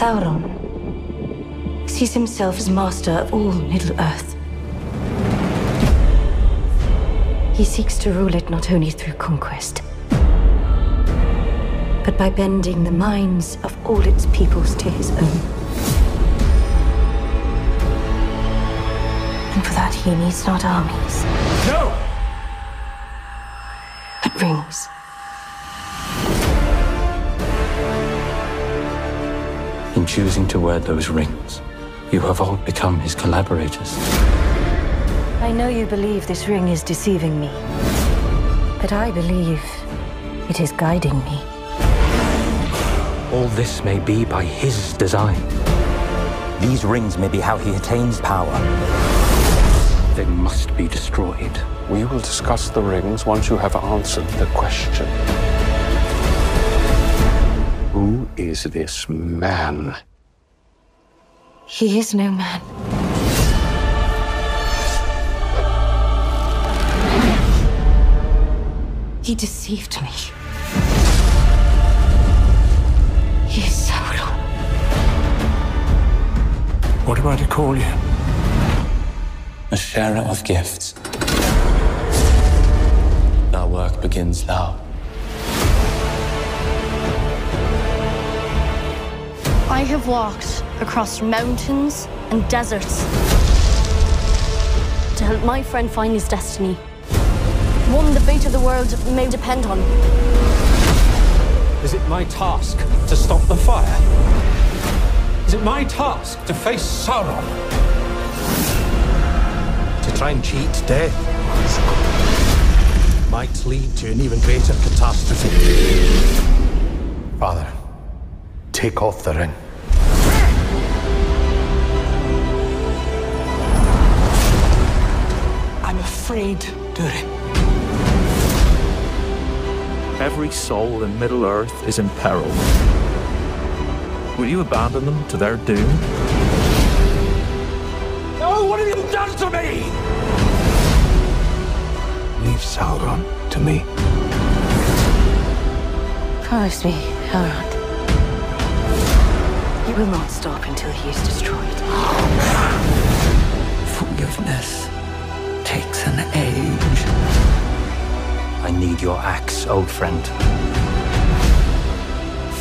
Sauron sees himself as master of all Middle-earth. He seeks to rule it not only through conquest, but by bending the minds of all its peoples to his own. And for that, he needs not armies, No! but rings. Choosing to wear those rings, you have all become his collaborators. I know you believe this ring is deceiving me, but I believe it is guiding me. All this may be by his design. These rings may be how he attains power. They must be destroyed. We will discuss the rings once you have answered the question. Is this man? He is no man. He deceived me. He is Sauron. What am I to call you? a sharer of gifts. Our work begins now. I have walked across mountains and deserts to help my friend find his destiny. One the fate of the world may depend on. Is it my task to stop the fire? Is it my task to face Sauron? To try and cheat death might lead to an even greater catastrophe. Father, take off the ring. Afraid, Durin. Every soul in Middle Earth is in peril. Will you abandon them to their doom? No, what have you done to me? Leave Sauron to me. Promise me, Elrond. You will not stop until he is destroyed. Forgiveness Your axe, old friend.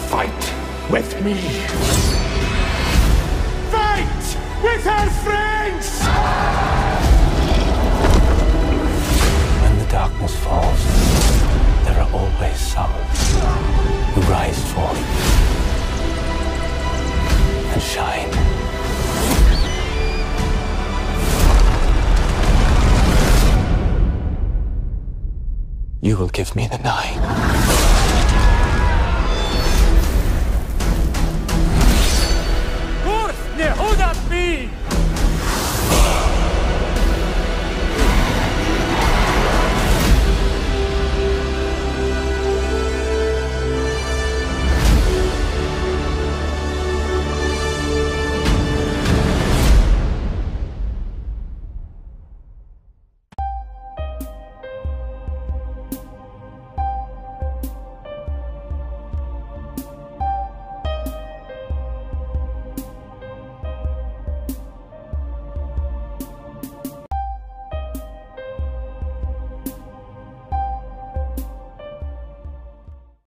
Fight with me. Fight with our friends! When the darkness falls, there are always some who rise forth You will give me the nine.